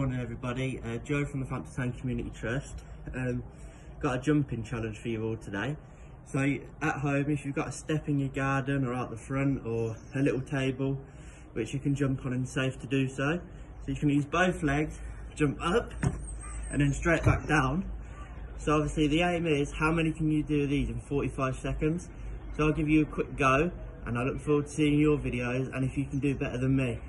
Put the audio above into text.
Morning everybody, uh, Joe from the Northampton Community Trust. Um, got a jumping challenge for you all today. So at home, if you've got a step in your garden or out the front or a little table which you can jump on and safe to do so. So you can use both legs, jump up and then straight back down. So obviously the aim is how many can you do these in 45 seconds? So I'll give you a quick go and I look forward to seeing your videos and if you can do better than me.